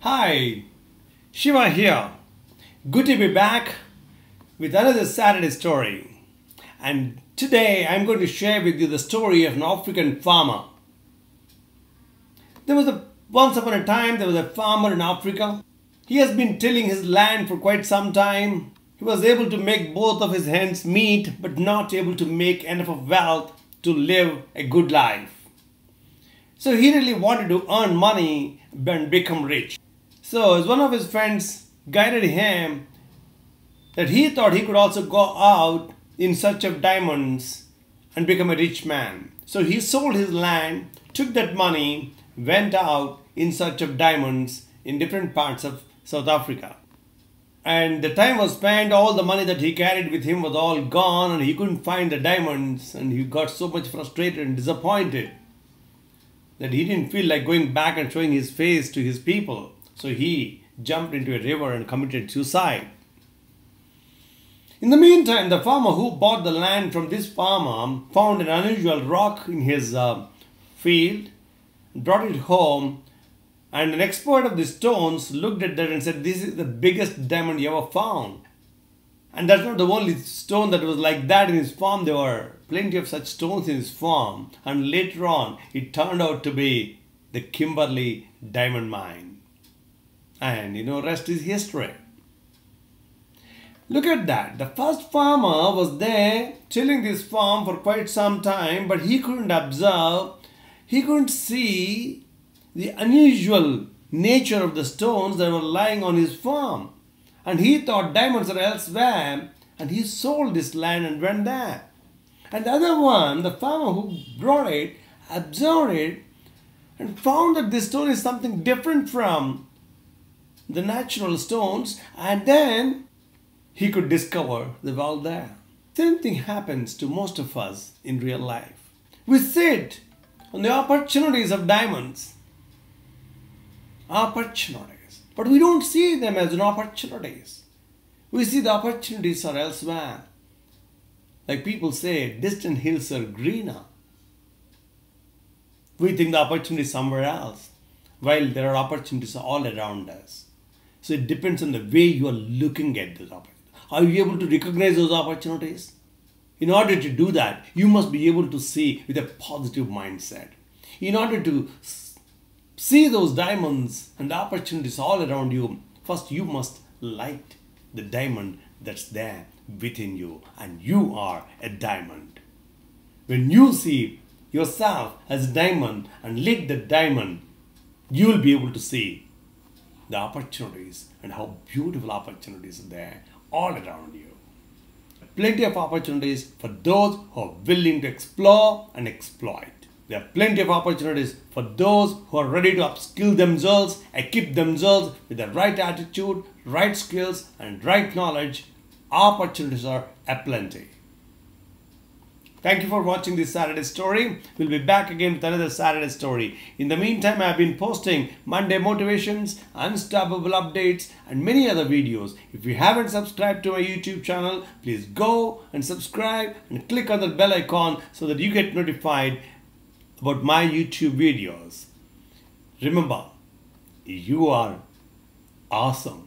Hi, Siva here. Good to be back with another Saturday story. And today I'm going to share with you the story of an African farmer. There was a once upon a time there was a farmer in Africa. He has been tilling his land for quite some time. He was able to make both of his hands meet but not able to make enough of wealth to live a good life. So he really wanted to earn money and become rich. So as one of his friends guided him that he thought he could also go out in search of diamonds and become a rich man. So he sold his land, took that money, went out in search of diamonds in different parts of South Africa. And the time was spent, all the money that he carried with him was all gone, and he couldn't find the diamonds, and he got so much frustrated and disappointed that he didn't feel like going back and showing his face to his people. So he jumped into a river and committed suicide. In the meantime, the farmer who bought the land from this farmer found an unusual rock in his uh, field, brought it home, and an expert of the stones looked at that and said, This is the biggest diamond you ever found. And that's not the only stone that was like that in his farm. There were plenty of such stones in his farm. And later on, it turned out to be the Kimberley diamond mine. And you know, rest is history. Look at that. The first farmer was there tilling this farm for quite some time, but he couldn't observe, he couldn't see the unusual nature of the stones that were lying on his farm. And he thought diamonds are elsewhere, and he sold this land and went there. And the other one, the farmer who brought it, observed it and found that this stone is something different from the natural stones, and then he could discover the wealth there. Same thing happens to most of us in real life. We sit on the opportunities of diamonds. Opportunities. But we don't see them as an opportunities. We see the opportunities are elsewhere. Like people say, distant hills are greener. We think the opportunity is somewhere else, while there are opportunities all around us. So it depends on the way you are looking at those opportunities. Are you able to recognize those opportunities? In order to do that, you must be able to see with a positive mindset. In order to see those diamonds and the opportunities all around you, first you must light the diamond that's there within you, and you are a diamond. When you see yourself as a diamond and light the diamond, you will be able to see the opportunities and how beautiful opportunities are there all around you. Plenty of opportunities for those who are willing to explore and exploit. There are plenty of opportunities for those who are ready to upskill themselves, equip themselves with the right attitude, right skills, and right knowledge. Opportunities are aplenty. Thank you for watching this Saturday story. We'll be back again with another Saturday story. In the meantime, I've been posting Monday motivations, unstoppable updates, and many other videos. If you haven't subscribed to my YouTube channel, please go and subscribe and click on the bell icon so that you get notified about my YouTube videos. Remember, you are awesome.